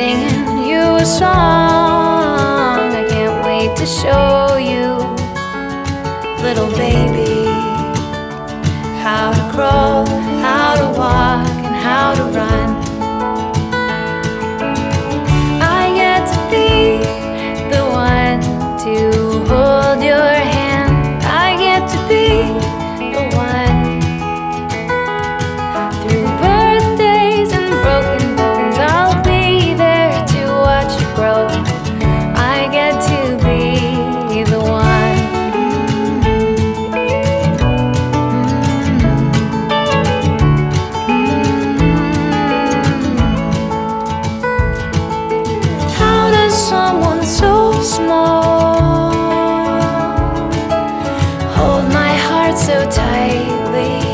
singing you a song. I can't wait to show so tightly.